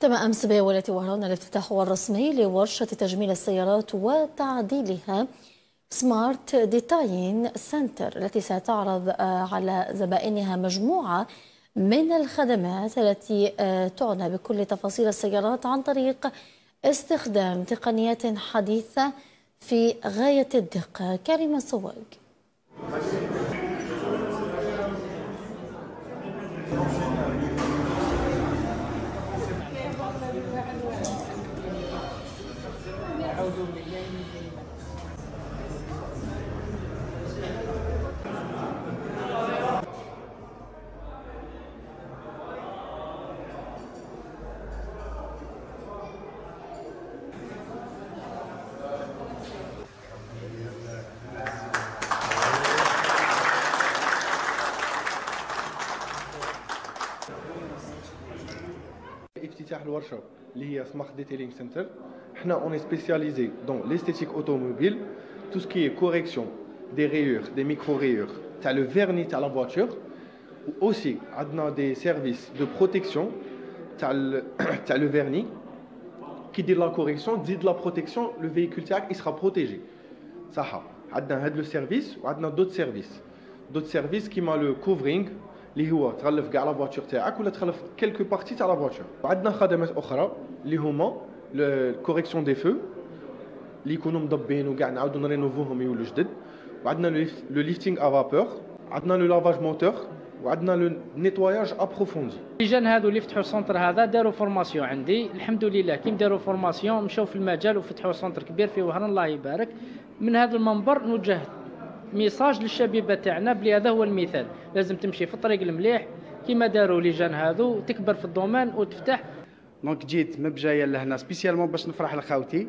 تم أمس بولاية وهران الافتتاح الرسمي لورشة تجميل السيارات وتعديلها Smart Detailing Center التي ستعرض آه، على زبائنها مجموعة من الخدمات التي آه، تعنى بكل تفاصيل السيارات عن طريق استخدام تقنيات حديثة في غاية الدقة. كريم الصواج افتتاح الورشه اللي هي Smart Detailing Center. حنا on est spécialisé dans l'esthétique automobile tout ce qui est correction des rayures des micro-rayures تاع le vernis تاع la voiture aussi عندنا des services de protection تاع تاع le vernis كي دير la correction تزيد la protection le véhicule تاعك يسرا protégé صح عندنا هاد le service وعندنا d'autres services d'autres services كيما le covering اللي هو تغلف كاع la voiture تاعك ولا تغلف quelques parties تاع la voiture وعندنا خدمات أخرى اللي هما ال correction des feux اللي يكونوا مضبين وكاع نعاودو ن rénover وهم يولوا جدد. وعندنا le lifting à vapeur عندنا le lavage moteur وعندنا le nettoyage approfondi les jeunes هادو اللي فتحوا ال centre هذا داروا formation عندي. الحمد لله كيم داروا formation مشاو في المجال وفتحوا centre كبير في وهران الله يبارك. من هذا المنبر نوجه message للشبيبه تاعنا بلي هذا هو المثال. لازم تمشي في الطريق المليح كيما داروا les jeunes هذو تكبر في ال domaine وتفتح. donc جيت من بجاية لهنا spécialement باش نفرح لخاوتي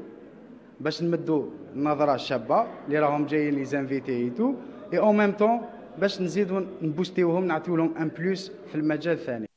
باش نمدوا النظرة الشابة اللي راهم جايين les inviter tous et en même temps باش نزيدوا ن booster وهم نعطيو لهم un plus في المجال الثاني.